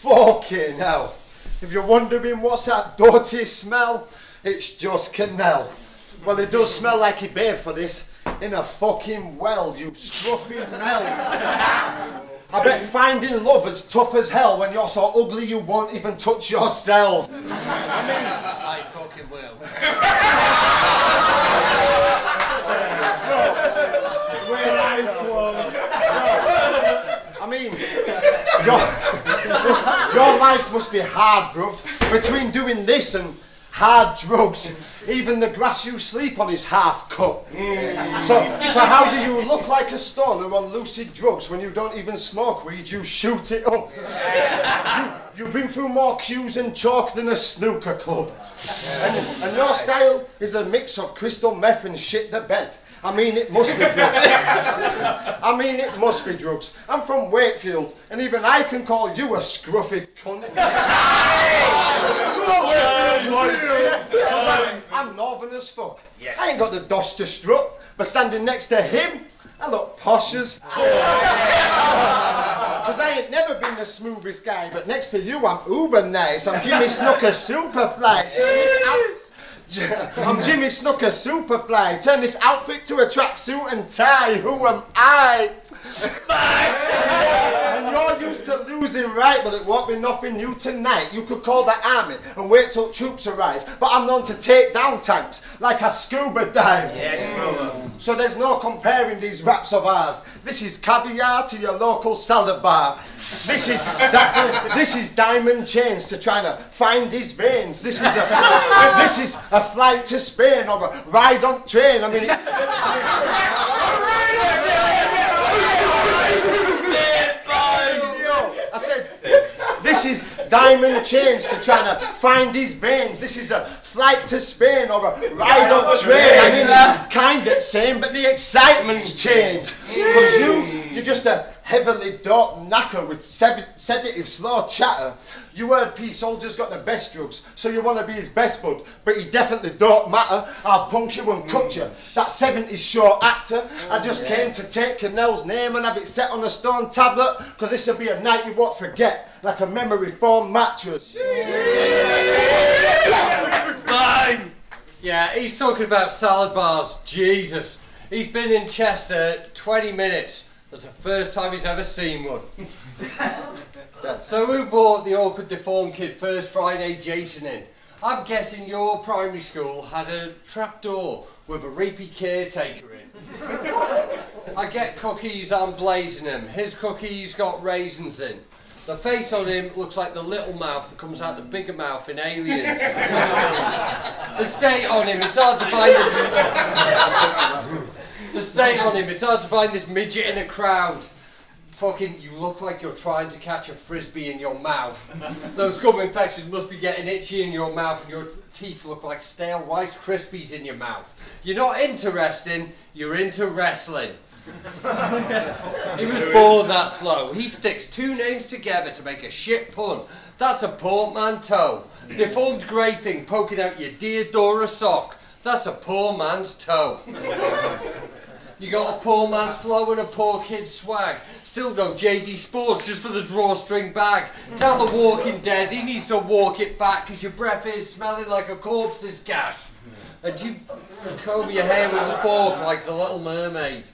Fucking hell. If you're wondering what's that dirty smell, it's just Kinell. Well, it does smell like he bathed for this in a fucking well, you scruffy mel. I bet finding love is tough as hell when you're so ugly you won't even touch yourself. I mean, I fucking will. Wear eyes closed. I mean, your, your life must be hard, bruv. Between doing this and hard drugs, even the grass you sleep on is half cut. So, so how do you look like a stoner on lucid drugs when you don't even smoke weed? You shoot it up. You, you've been through more cues and chalk than a snooker club. And, and your style is a mix of crystal meth and shit the bed. I mean, it must be drugs. I mean, it must be drugs. I'm from Wakefield, and even I can call you a scruffy cunt. I'm, northern as fuck. I ain't got the dosh to strut, but standing next to him, I look posh as fuck. Because I ain't never been the smoothest guy, but next to you, I'm uber nice. I'm Jimmy Snooker Superfly. Out- I'm Jimmy Snooker Superfly. Turn this outfit to a tracksuit and tie. Who am I? and you're used to losing, right? But it won't be nothing new tonight. You could call the army and wait till troops arrive. But I'm known to take down tanks like a scuba dive. So there's no comparing these raps of ours. This is caviar to your local salad bar. This is this is diamond chains to trying to find his veins. This is a this is a flight to Spain or a ride on train. I mean, it's, this is diamond chains to trying to find these veins. This is a flight to Spain or a ride on train. I mean, it's kind of the same, but the excitement's changed. Because you, you're just a heavily doped knacker with sedative slow chatter. You heard P Soldier's got the best drugs, so you want to be his best bud, but he definitely don't matter. I'll punk you and cut you. Mm. That 70s show actor, I mm, just came to take Kinell's name and have it set on a stone tablet, because this will be a night you won't forget, like a memory foam mattress. Fine. Yeah, he's talking about salad bars. Jesus. He's been in Chester 20 minutes. That's the first time he's ever seen one. so who brought the awkward deformed kid first Friday Jason in? I'm guessing your primary school had a trapdoor with a rapey caretaker in. I get cookies, I'm blazing them. His cookies got raisins in. The face on him looks like the little mouth that comes out the bigger mouth in Aliens. the state on him, it's hard to find this. the state on him, it's hard to find this midget in a crowd. Fucking, you look like you're trying to catch a frisbee in your mouth. Those gum infections must be getting itchy in your mouth, and your teeth look like stale Rice Krispies in your mouth. You're not interesting, you're into wrestling. He was born that slow. He sticks two names together to make a shit pun. That's a portmanteau. Deformed grey thing poking out your dear Deodora sock. That's a poor man's toe. You got a poor man's flow and a poor kid's swag. Still go JD Sports just for the drawstring bag. Tell the walking dead he needs to walk it back because your breath is smelling like a corpse's gash. And you comb your hair with a fork like the little mermaid.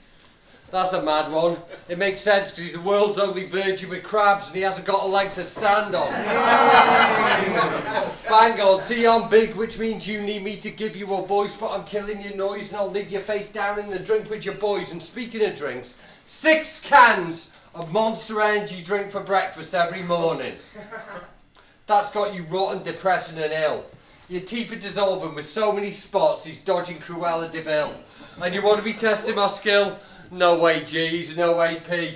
That's a mad one. It makes sense because he's the world's only virgin with crabs and he hasn't got a leg to stand on. Bang on, see I'm big, which means you need me to give you a voice, but I'm killing your noise and I'll leave your face down in the drink with your boys. And speaking of drinks, six cans of Monster Energy drink for breakfast every morning. That's got you rotten, depressing and ill. Your teeth are dissolving with so many spots, he's dodging Cruella de Vil. And you want to be testing my skill? No way G's, no AP.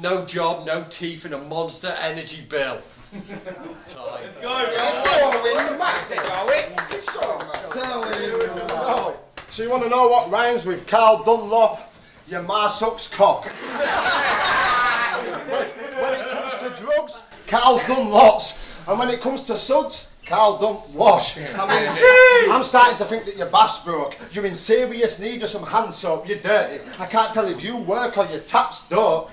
No job, no teeth, and a monster energy bill. Time. Oh, so you want to know what rhymes with Carl Dunlop? Your ma sucks cock. when, when it comes to drugs, Carl's done lots. And when it comes to suds, Carl, don't wash. I mean, I'm starting to think that your bath's broke. You're in serious need of some hand soap. You're dirty. I can't tell if you work or your taps don't.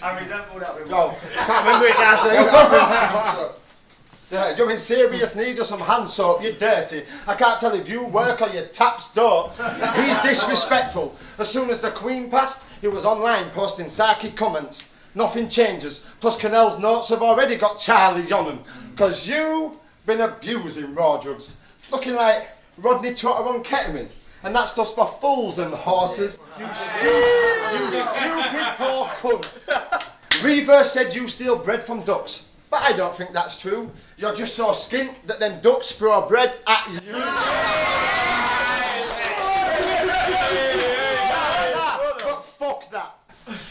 I resent all that. No, can't remember it now, sir you're in serious need of some hand soap, you're dirty. I can't tell if you work or your taps don't. He's disrespectful. As soon as the Queen passed, he was online posting sarky comments. Nothing changes. Plus Kinell's notes have already got Charlie on them. Because you been abusing raw drugs. Looking like Rodney Trotter on ketamine. And that's just for fools and horses. You, stupid, you stupid poor cunt. Reverse said you steal bread from ducks. But I don't think that's true. You're just so skint that them ducks throw bread at you. but fuck that.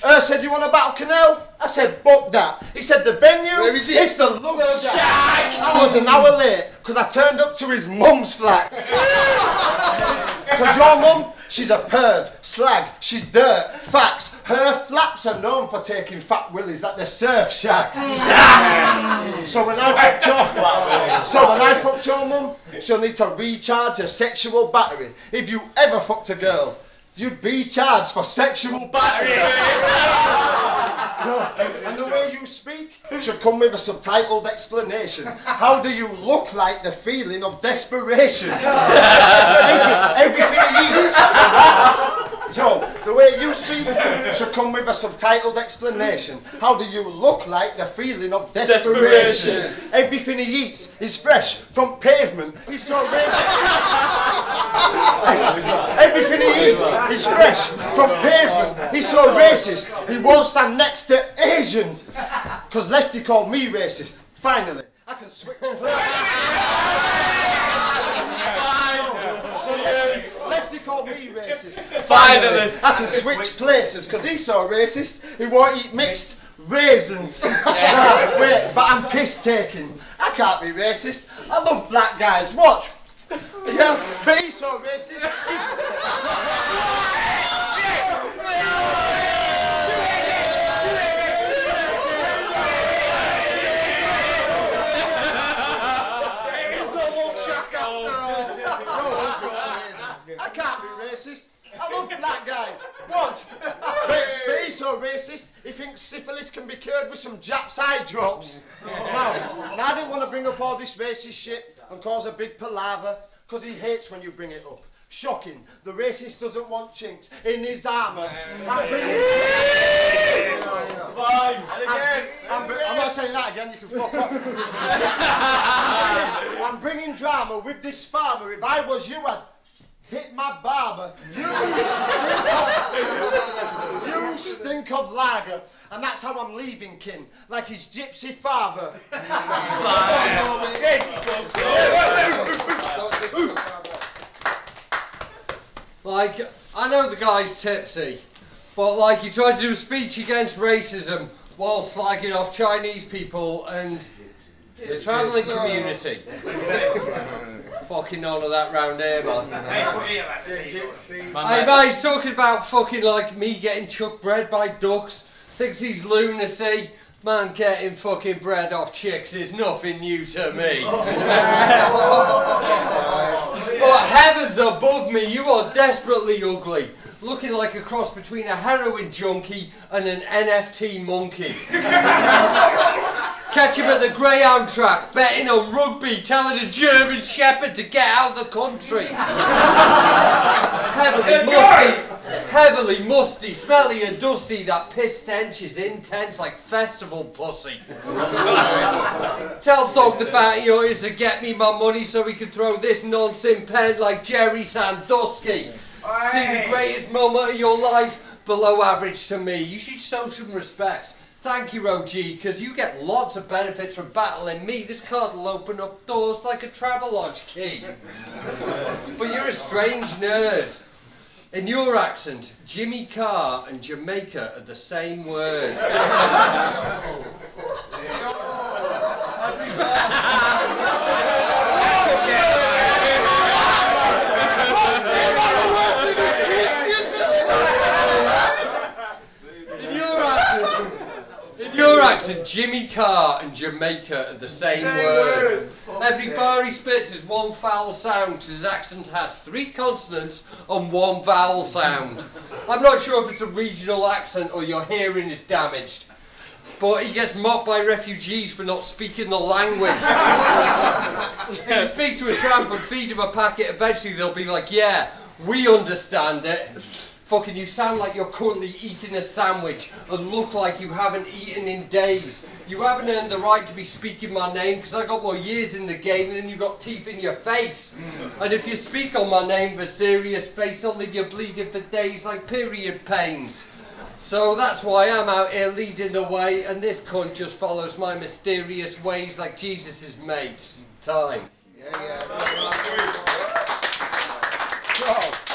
Uh, said you want a battle Kinell? I said fuck that. He said the venue Where is it? it's the Love Shack. I was an hour late because I turned up to his mum's flat. Because your mum, she's a perv, slag, she's dirt, facts. Her flaps are known for taking fat willies like the surf shack. Mm. so when I fucked your, so when I fucked your mum, she'll need to recharge her sexual battery. If you ever fucked a girl, you'd be charged for sexual battery. No, and the way you speak should come with a subtitled explanation. How do you look like the feeling of desperation? Every- everything he eats. Yo, the way you speak should come with a subtitled explanation. How do you look like the feeling of desperation? Desperation. Everything he eats is fresh from pavement. He's so racist. Everything he eats is fresh from pavement. He's so racist. He won't stand next to Asians. Because Lefty called me racist. Finally, I can switch. So, yeah, Lefty called me racist. Finally. I can switch places because he's so racist. He won't eat mixed raisins. Nah, wait, but I'm piss taking. I can't be racist. I love black guys. Watch. Yeah, but he's so racist. Love black guys. Watch. But, but he's so racist, he thinks syphilis can be cured with some Japs eye drops. Now, now I didn't want to bring up all this racist shit and cause a big palaver, because he hates when you bring it up. Shocking. The racist doesn't want chinks in his armour. I'm bringing- not saying that again, you can fuck off. I'm bringing drama with this farmer. If I was you, I'd hit my barber. You stink of, you stink of lager. And that's how I'm leaving Kin, like his gypsy father. Like, I know the guy's tipsy, but like, he tried to do a speech against racism while slagging off Chinese people and the travelling community. Fucking none of that round here, man. Hey, man, he's talking about fucking like me getting chucked bread by ducks. Thinks he's lunacy. Man, getting fucking bread off chicks is nothing new to me. Oh. But heavens above me, you are desperately ugly. Looking like a cross between a heroin junkie and an NFT monkey. Catch him at the Greyhound track, betting on rugby, telling a German shepherd to get out of the country. heavily musty, heavily musty, smelly and dusty, that piss stench is intense like festival pussy. Tell Dog the Batty to get me my money so he can throw this nonsense pen like Jerry Sandusky. See the greatest moment of your life, below average to me. You should show some respect. Thank you, OG, because you get lots of benefits from battling me. This card will open up doors like a Travelodge key. but you're a strange nerd. In your accent, Jimmy Carr and Jamaica are the same word. In your accent, in your accent, Jimmy Carr and Jamaica are the same, word. Every bar he spits is one foul sound 'cause his accent has three consonants and one vowel sound. I'm not sure if it's a regional accent or your hearing is damaged. but he gets mocked by refugees for not speaking the language. if you speak to a tramp and feed him a packet, eventually they'll be like, yeah, we understand it. Fucking, you sound like you're currently eating a sandwich and look like you haven't eaten in days. You haven't earned the right to be speaking my name because I got more years in the game than you got teeth in your face. And if you speak on my name with a serious face, I'll leave you bleeding for days like period pains. So that's why I'm out here leading the way, and this cunt just follows my mysterious ways like Jesus' mates. Time. Yeah, yeah. God.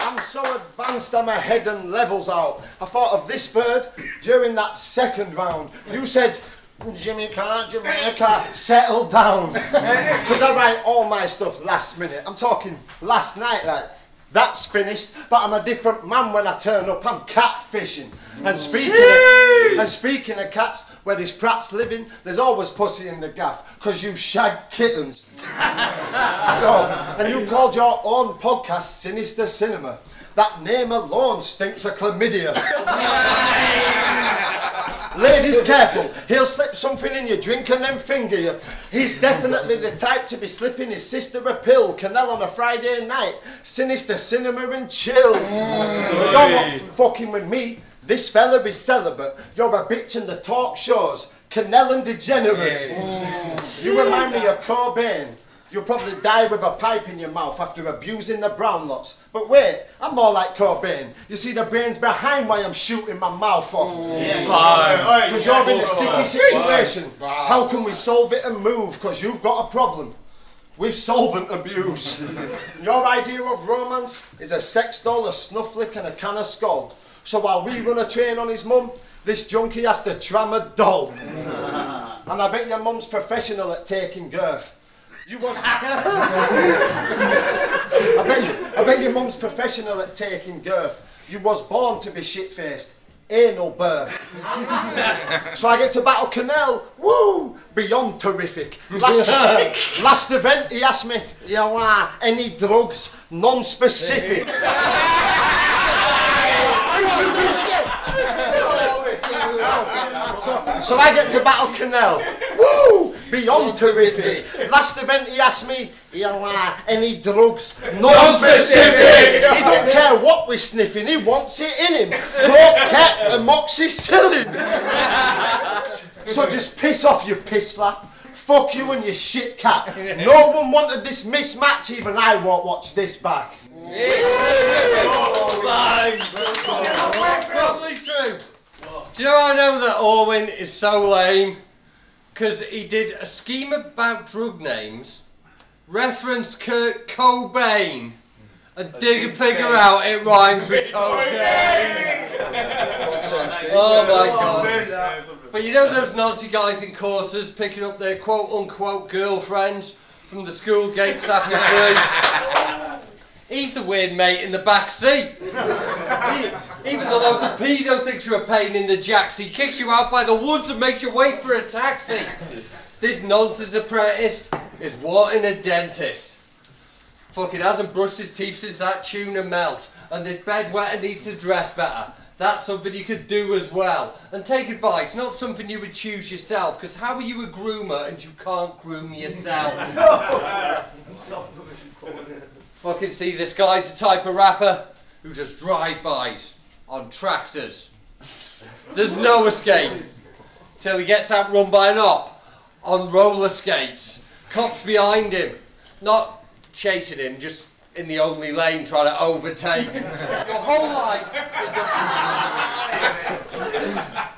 I'm so advanced I'm ahead and levels out. I thought of this bird during that second round. You said, Jimmy Carr, Jamaica, settle down. Because I write all my stuff last minute. I'm talking last night, like, that's finished, but I'm a different man when I turn up. I'm catfishing. And speaking, of, and speaking of cats, where this prat's living, there's always pussy in the gaff, because you shag kittens. And you called your own podcast Sinister Cinema. That name alone stinks of chlamydia. Ladies, careful. He'll slip something in your drink and then finger you. He's definitely the type to be slipping his sister a pill. Kinell on a Friday night. Sinister cinema and chill. Mm. You're not fucking with me. This fella is celibate. You're a bitch in the talk shows. Kinell and degenerates. You remind me of Cobain. You'll probably die with a pipe in your mouth after abusing the brown lots. But wait, I'm more like Cobain. You see the brains behind why I'm shooting my mouth off. Mm. Because you're in a sticky situation. How can we solve it and move? Because you've got a problem with solvent abuse. Your idea of romance is a sex doll, a snufflick and a can of skull. So while we run a train on his mum, this junkie has to tram a doll. and I bet your mum's professional at taking girth. You was. I bet you, I bet your mum's professional at taking girth. You was born to be shit-faced. Anal birth. so I get to battle Kinell. Woo! Beyond terrific. Last, last event, he asked me, yeah, wah, any drugs? Non-specific. so, so I get to battle Kinell. Woo! Beyond terrific. Last event he asked me, yeah, uh, wah, any drugs? no specific. He don't care what we're sniffing, he wants it in him. Croquette and moxicillin. so just piss off, you piss flap. Fuck you and your shit cat. No one wanted this mismatch, even I won't watch this back. Probably true. Do you know how I know that Orwin is so lame? Because he did a scheme about drug names, referenced Kurt Cobain, and didn't figure out it rhymes with cocaine. Oh my god. But you know those Nazi guys in courses picking up their quote unquote girlfriends from the school gates after three? He's the weird mate in the back seat. He- even the local pedo thinks you're a pain in the jacks. He kicks you out by the woods and makes you wait for a taxi. This nonsense apprentice is wanting a dentist. Fucking hasn't brushed his teeth since that tuna melt. And this bedwetter needs to dress better. That's something you could do as well. And take advice, not something you would choose yourself, because how are you a groomer and you can't groom yourself? Fucking see, this guy's the type of rapper who does drive-bys on tractors. There's no escape till he gets outrun by an op on roller skates. Cops behind him, not chasing him, just in the only lane trying to overtake. Your whole life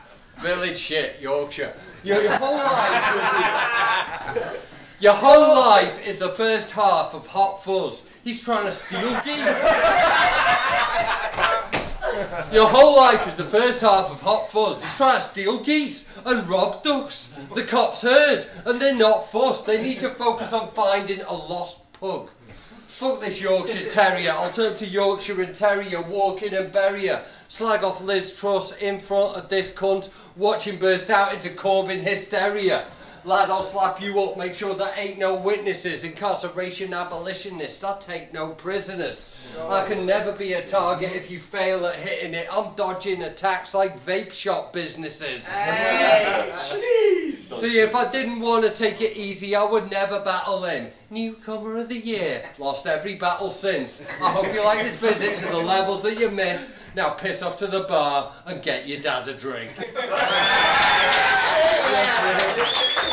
village shit, Yorkshire. Your, your whole life. Your whole life is the first half of Hot Fuzz. He's trying to steal geese. Your whole life is the first half of Hot Fuzz. He's trying to steal geese and rob ducks. The cops heard, and they're not fussed. They need to focus on finding a lost pug. Fuck this Yorkshire Terrier. I'll turn to Yorkshire and Terrier, walk in and bury her. Slag off Liz Truss in front of this cunt, watch him burst out into Corbyn hysteria. Lad, I'll slap you up, make sure there ain't no witnesses. Incarceration abolitionist, I take no prisoners. I can never be a target if you fail at hitting it. I'm dodging attacks like vape shop businesses. Hey. See, if I didn't want to take it easy, I would never battle him. Newcomer of the year. Lost every battle since. I hope you like this visit to the levels that you missed. Now piss off to the bar and get your dad a drink.